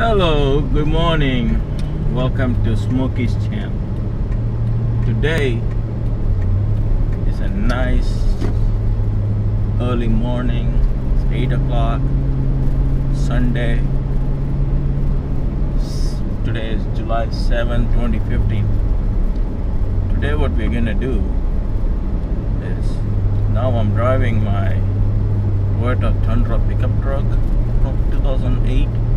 Hello, good morning. Welcome to Smokey's channel. Today is a nice early morning. It's 8 o'clock, Sunday. Today is July 7, 2015. Today, what we're gonna do is now I'm driving my Toyota Tundra pickup truck from 2008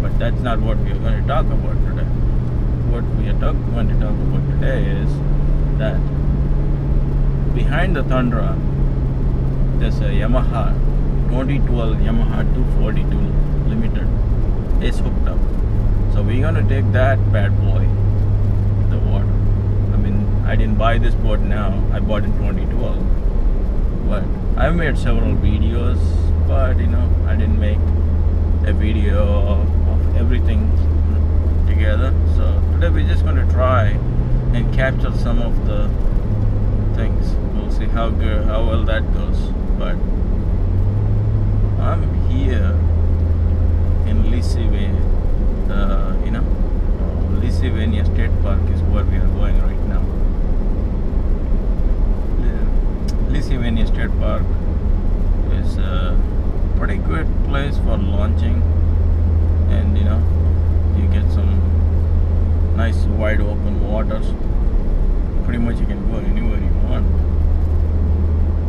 but that's not what we are going to talk about today. What we are talk- going to talk about today is that behind the Tundra, there's a Yamaha 2012 Yamaha 242 Limited. It's hooked up, so we're going to take that bad boy to the water. I mean, I didn't buy this boat now. I bought in 2012, but I've made several videos, but you know, I didn't make a video everything together. So today we're just going to try and capture some of the things. We'll see how good, how well that goes. But I'm here in Leesylvania, uh, you know, Leesylvania State Park is where we are going right now. Li- Leesylvania State Park is a pretty good place for launching and you know you get some nice wide open waters. Pretty much you can go anywhere you want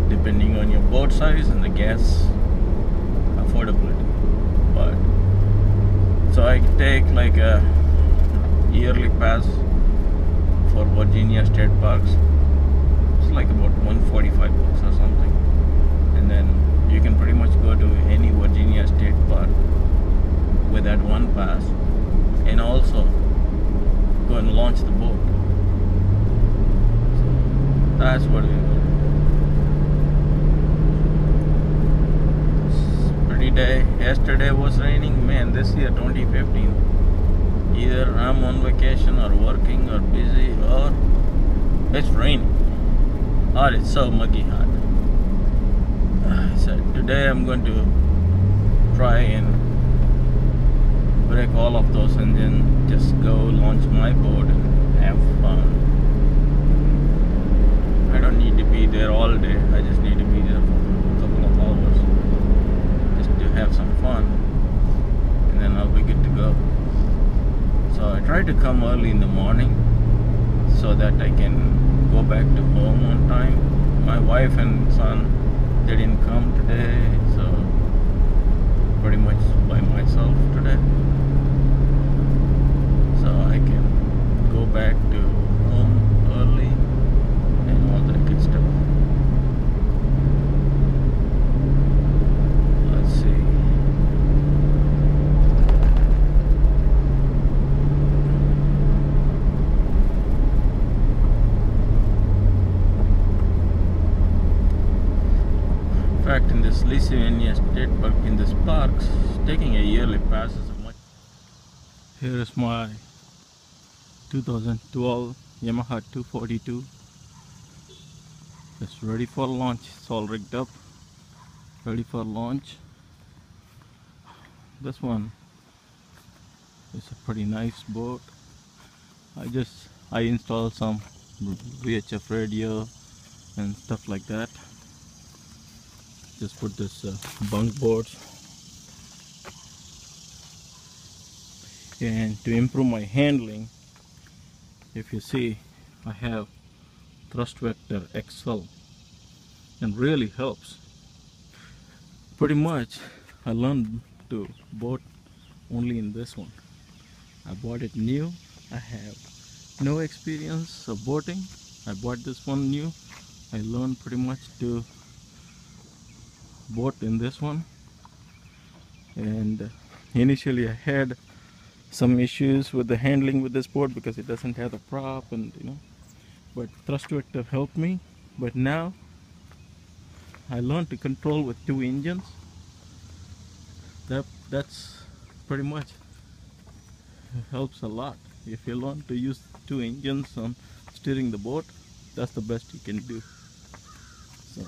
depending on your boat size and the gas affordability but so I take like a yearly pass for Virginia state parks. It's like about 145 bucks or something. And then you can pretty much go to any Virginia state park with that one pass and also go and launch the boat. So that's what we. Pretty day. Yesterday was raining. Man, this year 2015. Either I'm on vacation or working or busy or it's raining or it's so muggy hot. So today I'm going to try and break all of those and then just go launch my boat and have fun. I don't need to be there all day. I just need to be there for a couple of hours just to have some fun and then I'll be good to go. So I try to come early in the morning so that I can go back to home on time. My wife and son they didn't come today, so pretty much by myself today. So I can go back to home early and all that good stuff. Let's see. In fact, in this Leesylvania State Park, in this park, taking a yearly pass is a much. Here is my 2012 Yamaha 242. It's ready for launch. It's all rigged up, ready for launch. This one is a pretty nice boat. I just I installed some VHF radio and stuff like that just put this uh, bunk boards and to improve my handling if you see I have thrust vector XL and really helps. Pretty much I learned to boat only in this one. I bought it new. I have no experience of boating. I bought this one new. I learned pretty much to boat in this one. And uh, initially I had some issues with the handling with this boat because it doesn't have the prop and you know. But thrust vector helped me. But now I learned to control with two engines. That that's pretty much helps a lot. If you learn to use two engines on steering the boat that's the best you can do. So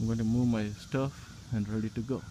I'm going to move my stuff and ready to go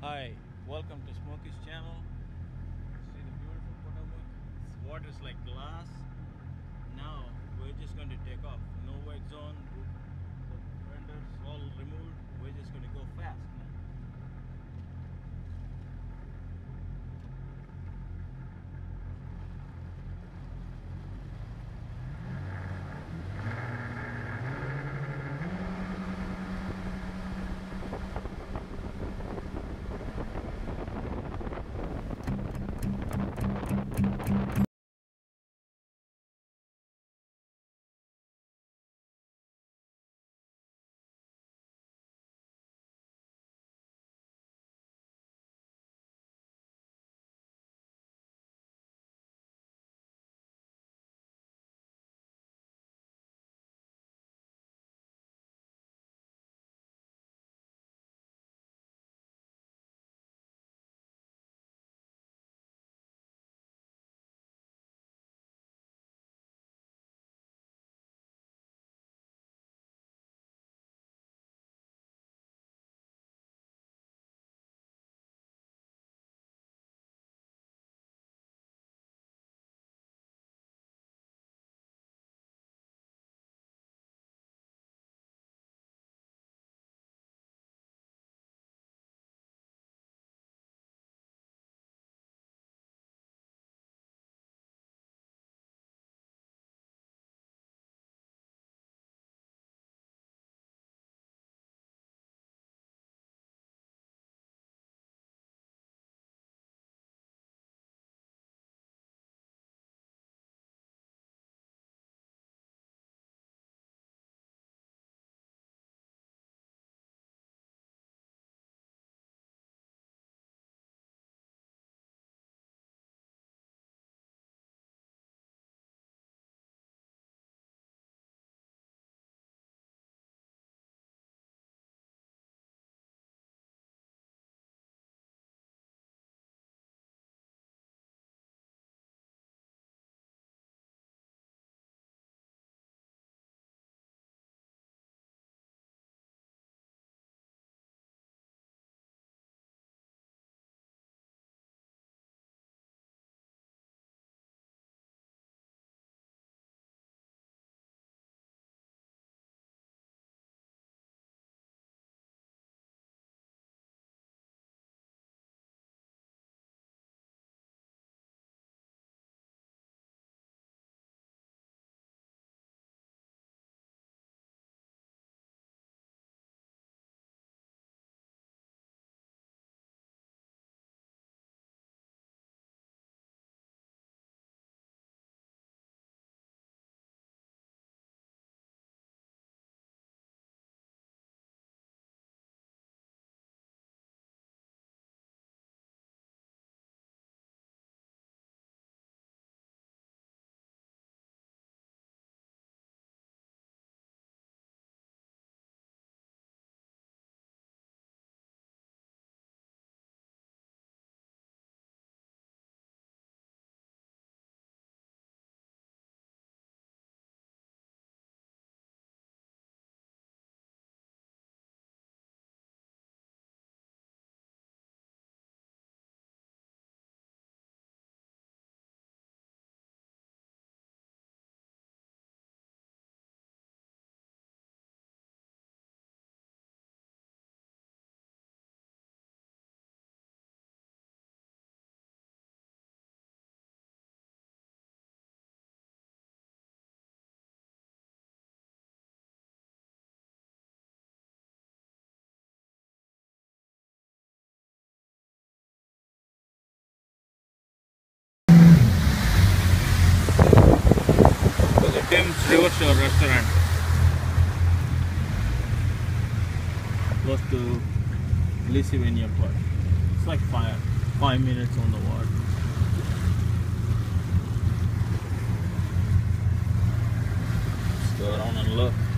Hi, welcome to Smokey's channel. See the beautiful Potomac? Water is like glass. Now we're just going to take off. No wait zone. The fenders all removed. We're just going to go fast now. to the Tim's River Shore restaurant. Close to Leesylvania Park. It's like five five minutes on the water. Let's go around and look.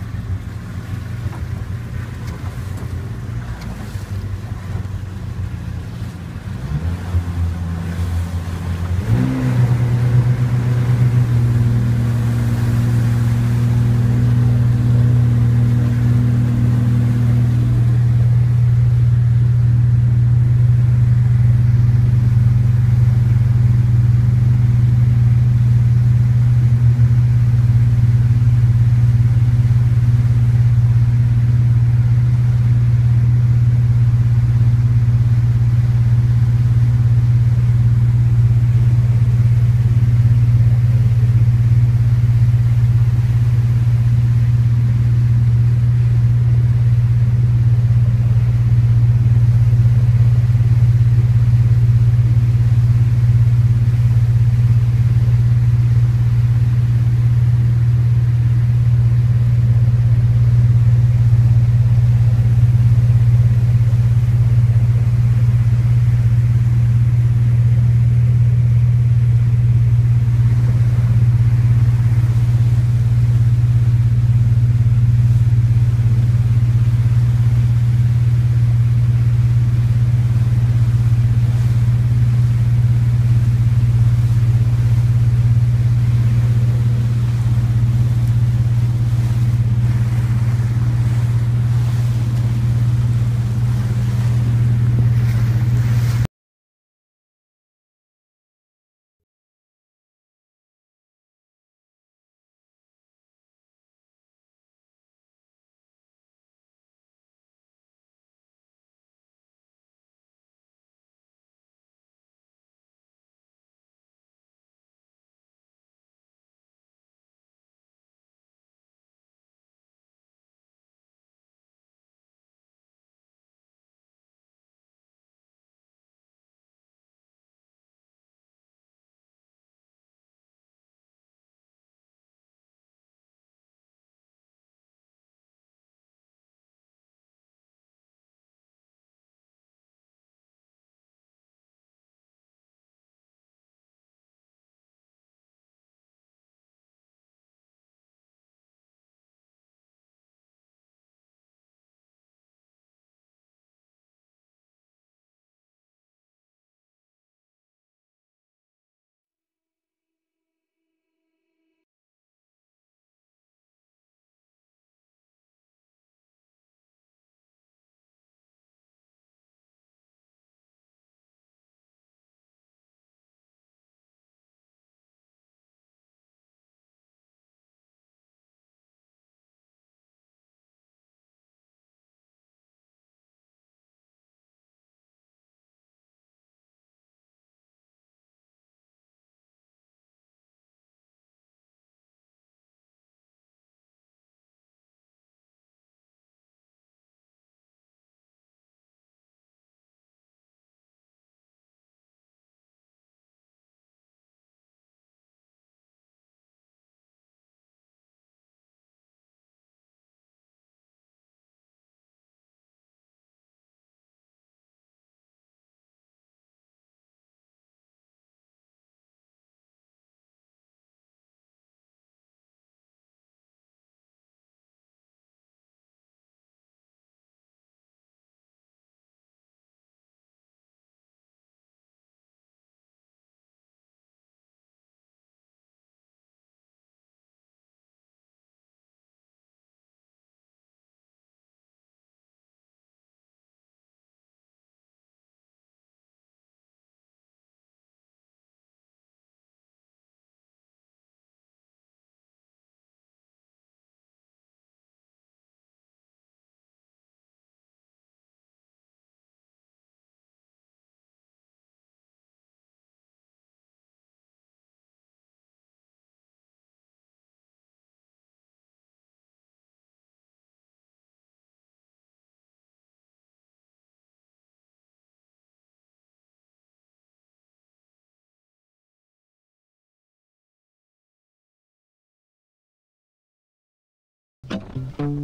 うん。